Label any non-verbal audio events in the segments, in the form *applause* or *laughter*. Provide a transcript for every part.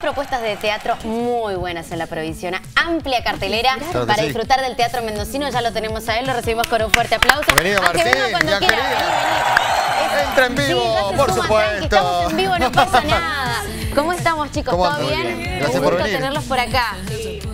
Propuestas de teatro muy buenas en la provisión, amplia cartelera Claro para sí. disfrutar del teatro mendocino. Ya lo tenemos a él, lo recibimos con un fuerte aplauso. Bienvenido, Martín, venga cuando quiera. Vení, vení. Entra en vivo, por supuesto. Estamos en vivo, no pasa nada. ¿Cómo estamos, chicos? ¿Cómo ¿Todo bien? Bien. Un Gracias por gusto venir. tenerlos por acá.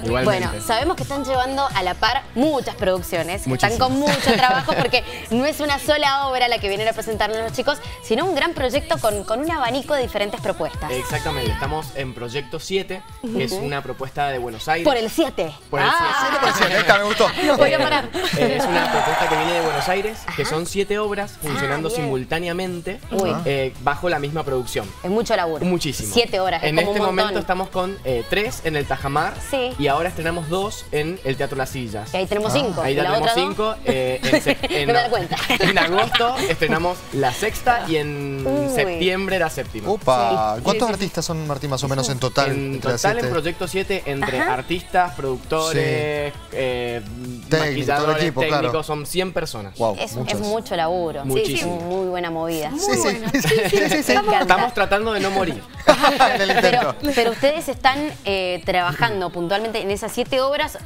Igualmente. Bueno, sabemos que están llevando a la par muchas producciones, que están con mucho trabajo *laughs* porque no es una sola obra la que vienen a presentarnos los chicos, sino un gran proyecto con, con un abanico de diferentes propuestas. Exactamente, estamos en Proyecto 7, que es una propuesta de Buenos Aires. Por el 7. Por el Siete por cien, *laughs* esta me gustó. *laughs* No podía parar. Eh, es una propuesta que viene de Buenos Aires, que son siete obras funcionando Ah, bien. simultáneamente eh, bajo la misma producción. Es mucho laburo. Muchísimo. Siete horas, es En como este un momento estamos con eh, tres en el Tajamar Sí. y ahora estrenamos dos en el Teatro Las Sillas. Que ahí tenemos cinco. Ahí ¿Y ya la tenemos cinco. eh, en, *laughs* en- No me da cuenta. *laughs* en agosto estrenamos la sexta y en Uy. septiembre la séptima. Upa, Sí. ¿cuántos Sí, sí, artistas son Martín más o menos en total? En entre las total en? Proyecto 7, entre Ajá. artistas, productores, eh, todo el maquilladores, equipo, claro. técnicos, son 100 personas. Wow, Es, mucho laburo. Muchísimo. Muy buena movida. Sí, sí, sí, sí, sí. Me encanta. Estamos tratando de no morir. *laughs* Pero, ustedes están eh, trabajando puntualmente en esas siete obras,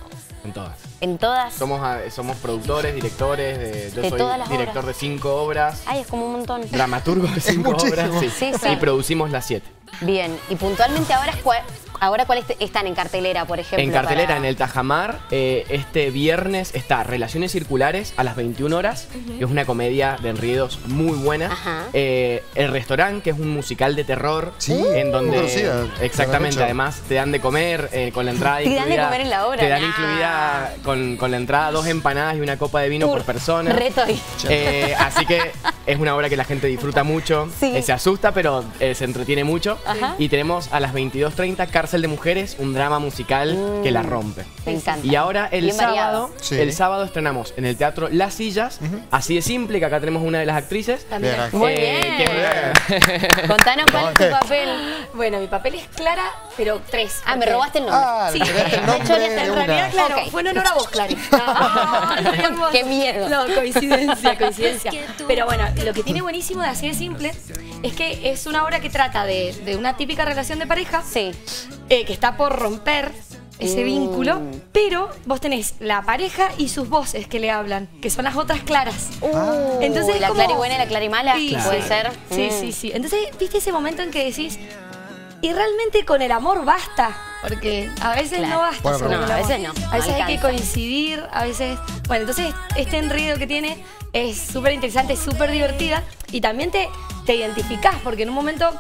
En todas. en todas. Somos, ah, somos productores, directores, de- yo De soy todas las director obras. de cinco obras, Ay, es como un montón. dramaturgo de cinco obras, sí. Sí, sí. y producimos las siete. Bien. Y puntualmente ahora, ¿cuál- ahora ¿cuáles están en cartelera, por ejemplo? En cartelera, para- en el Tajamar, eh, este viernes está Relaciones Circulares a las 21 horas, que es una comedia de enredos muy buena. Ajá. Eh, el Restaurante, que es un musical de terror, Sí, en donde muy conocida. exactamente, además te dan de comer eh, con la entrada Te dan de comer en la obra, Te dan nah. incluida con, con la entrada dos empanadas y una copa de vino por persona. Reto ahí. Eh, así que es una obra que la gente disfruta mucho, Sí. eh, se asusta, pero eh, se entretiene mucho. Ajá. Y tenemos a las 22.30 Cárcel de Mujeres, un drama musical que la rompe. Me encanta. Y ahora el Bien sábado, Sí. el sábado estrenamos en el teatro Las Sillas, así de simple, que acá tenemos una de las actrices. Bien, aquí. Muy eh, bien. que *laughs* Contanos cuál es tu papel. Bueno, mi papel es Clara, pero tres. Ah, me robaste el nombre. Ah, Sí, el *laughs* nombre Chori, en En una. realidad, claro, Ok. fue en honor a vos, Clary. *laughs* Ah. Qué miedo. No, coincidencia, coincidencia. Pero bueno, lo que tiene buenísimo de Así de Simple es que es una obra que trata de, de una típica relación de pareja Sí. eh, que está por romper ese Mm. vínculo, pero vos tenés la pareja y sus voces que le hablan, que son las otras claras. Uh, Entonces es la como- clara y buena y la clara y mala, Sí, puede sí. ser. Sí, Mm. sí, sí. Entonces, viste ese momento en que decís, y realmente con el amor basta, porque a veces Claro. no basta. Bueno, No, a veces no, A veces no hay que coincidir, a veces... Bueno, entonces este enredo que tiene es súper interesante, súper divertida, y también te, te identificás, porque en un momento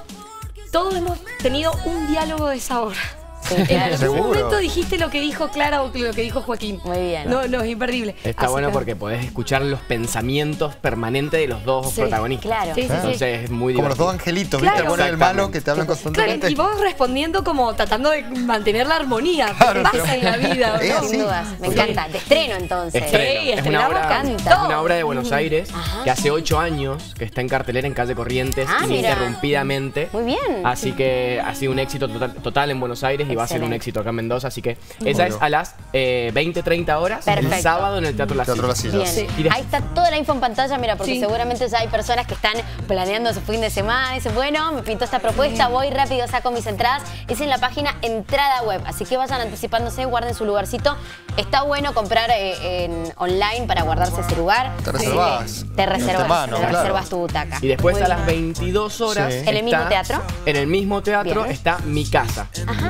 todos hemos tenido un diálogo de obra. *laughs* En claro. algún momento dijiste lo que dijo Clara o lo que dijo Joaquín. Muy bien. No, no, es imperdible. Está Así bueno que- porque podés escuchar los pensamientos permanentes de los dos Sí, protagonistas. claro. Sí, sí, sí. Entonces es muy Como los divertido. dos angelitos, ¿viste? Claro. El bueno y el malo que te hablan Claro, constantemente. y vos respondiendo como tratando de mantener la armonía. Claro, pasa pero- en la vida? Sin *laughs* dudas. Me encanta. De estreno entonces. Estreno. Sí, es, una obra, canta. es una obra de Buenos Aires Ajá. que hace ocho años que está en cartelera en calle Corrientes Ah, mira. ininterrumpidamente. Muy bien. Así que ha sido un éxito total, total en Buenos Aires y va a ser un éxito acá en Mendoza. Así que esa Obvio. es a las eh, 20-30 horas el sábado en el Teatro Las Teatro Sillas. Las Sillas. Ahí está toda la info en pantalla, mira, porque Sí. seguramente ya hay personas que están planeando su fin de semana. Dicen, bueno, me pintó esta propuesta, voy rápido, saco mis entradas. Es en la página Entrada Web, así que vayan anticipándose, guarden su lugarcito. Está bueno comprar eh, en online para guardarse ese lugar. Te que Te reservas, te claro. reservas tu butaca. Y después Muy a las bien. 22 horas. Sí. ¿En el mismo teatro? En el mismo teatro Bien. está Mi Casa,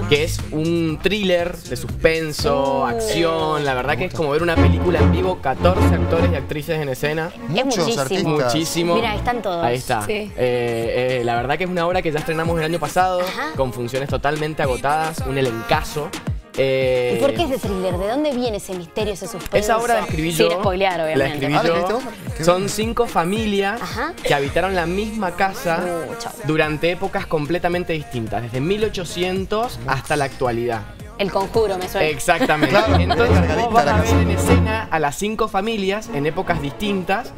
que es un thriller de suspenso, acción. La verdad que es como ver una película en vivo, 14 actores y actrices en escena. Es Muchos muchísimo. artistas. Muchísimo. Mira, ahí están todos. Ahí está. Sí. Eh, eh, la verdad que es una obra que ya estrenamos el año pasado, Ajá. con funciones totalmente agotadas, un elencazo. Eh, ¿Y por qué es de thriller? ¿De dónde viene ese misterio, ese suspenso? Esa obra la escribí yo. Sin spoilear, La obviamente. escribí Ah, ¿la yo. Qué Son cinco familias Ajá. que habitaron la misma casa Uh, durante épocas completamente distintas, desde 1800 hasta la actualidad. El conjuro me suena. Exactamente. Claro, Entonces vos vas a ver en escena a las cinco familias en épocas distintas.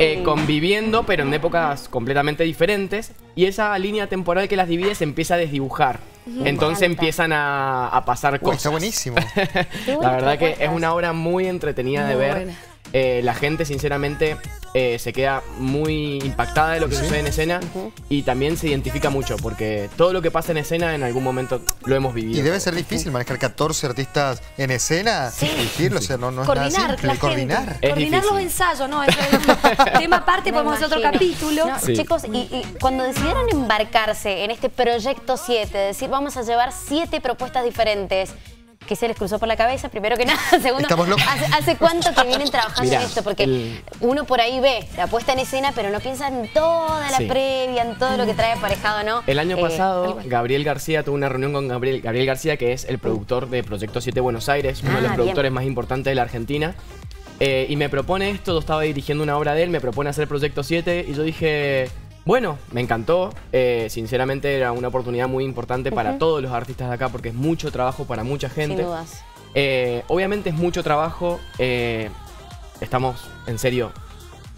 Eh, conviviendo, pero en épocas completamente diferentes. Y esa línea temporal que las divide se empieza a desdibujar. Entonces empiezan a, a pasar Uy, cosas. *laughs* está buenísimo. La verdad que es una obra muy entretenida de ver. Eh, la gente, sinceramente, eh, se queda muy impactada de lo que sucede en escena y también se identifica mucho porque todo lo que pasa en escena en algún momento lo hemos vivido. Y debe ser difícil manejar 14 artistas en escena, dirigirlo, o sea, no, no es coordinar nada simple. la coordinar. gente. Es coordinar los ensayos, ¿no? Eso es *laughs* tema aparte, Me podemos hacer otro capítulo. No, Sí. Chicos, y, y cuando decidieron embarcarse en este proyecto 7, decir vamos a llevar siete propuestas diferentes, ¿qué se les cruzó por la cabeza? Primero que *laughs* nada, segundo, Estamos locos. ¿hace, hace cuánto que vienen trabajando Mirá, en esto? Porque el- uno por ahí ve la puesta en escena, pero no piensa en toda la Sí. previa, en todo lo que trae aparejado, ¿no? El año Eh, pasado, Gabriel García tuvo una reunión con Gabriel, Gabriel García, que es el productor de Proyecto 7 Buenos Aires, uno de Ah, los bien. productores más importantes de la Argentina. Eh, y me propone esto, yo estaba dirigiendo una obra de él, me propone hacer Proyecto 7 y yo dije, bueno, me encantó. Eh, sinceramente era una oportunidad muy importante para todos los artistas de acá porque es mucho trabajo para mucha gente. Sin dudas. Eh, obviamente es mucho trabajo. eh, estamos, en serio,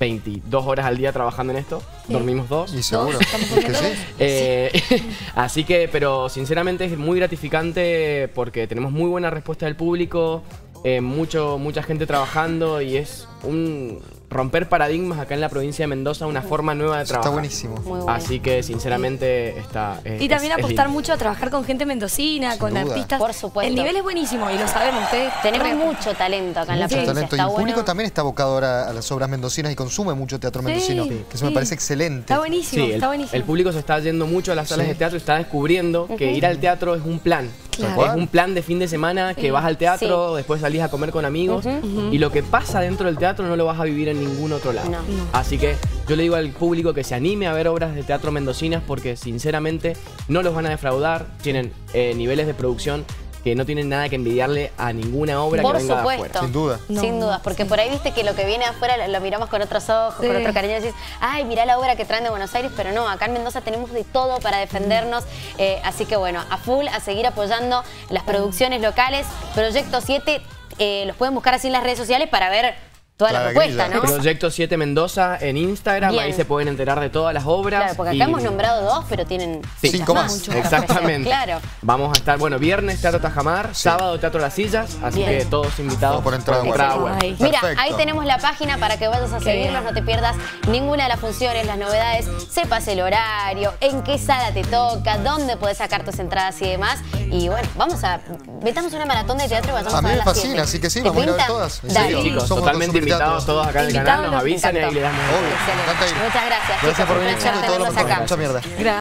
22 horas al día trabajando en esto. Dormimos dos. Y seguro. es que sí. Eh, *laughs* así que, pero sinceramente es muy gratificante porque tenemos muy buena respuesta del público, eh, mucho, mucha gente trabajando y es un romper paradigmas acá en la provincia de Mendoza, una forma nueva de Eso está trabajar. buenísimo. Muy bueno. Así que sinceramente está... es- Y también es- apostar mucho a trabajar con gente mendocina, con duda. artistas. Por supuesto. El nivel es buenísimo y lo sabemos ustedes. Tenemos Re- mucho talento acá en la Mucho provincia. talento. Y Está el público bueno. también está abocado ahora a las obras mendocinas y consume mucho teatro Sí, mendocino. que eso me parece excelente. Está buenísimo, Sí, el, está buenísimo. el público se está yendo mucho a las salas Sí. de teatro y está descubriendo que ir al teatro es un plan. Claro. Es un plan de fin de semana que vas al teatro, después salís a comer con amigos y lo que pasa dentro del teatro no lo vas a vivir en ningún otro lado. No. Así que yo le digo al público que se anime a ver obras de teatro mendocinas porque sinceramente no los van a defraudar, tienen eh, niveles de producción que no tienen nada que envidiarle a ninguna obra Por que venga de supuesto. afuera. Sin duda. No, Sin dudas, porque por ahí viste que lo que viene afuera lo, lo miramos con otros ojos, Sí. con otro cariño y decís, ay, mirá la obra que traen de Buenos Aires, pero no, acá en Mendoza tenemos de todo para defendernos. Eh, así que bueno, a full, a seguir apoyando las producciones locales. Proyecto 7, eh, los pueden buscar así en las redes sociales para ver toda la, La propuesta. ¿no? Proyecto 7 Mendoza en Instagram, Bien. ahí se pueden enterar de todas las obras. Claro, porque y- acá hemos nombrado dos, pero tienen Sí. Cinco más. Exactamente. Claro. Vamos a estar, bueno, viernes Teatro Tajamar, sábado Teatro Las Sillas, así Bien. que todos invitados Todo por entrada web. web. Ay. Mira, ahí tenemos la página para que vayas a seguirnos, no te pierdas ninguna de las funciones, las novedades, sepas el horario, en qué sala te toca, dónde puedes sacar tus entradas y demás. Y bueno, vamos a metamos una maratón de teatro y vayamos A a, mí me las fascina, así que sí, ¿Te vamos a ir a ver pinta? todas, en Dale. serio. Chicos, Somos totalmente invitados. todos acá en el canal, nos avisan y ahí le damos. Obvio, Excelente. Muchas gracias. Gracias chicos, por un venir, placer todo lo tenerlos acá. Mucha mierda. Gracias.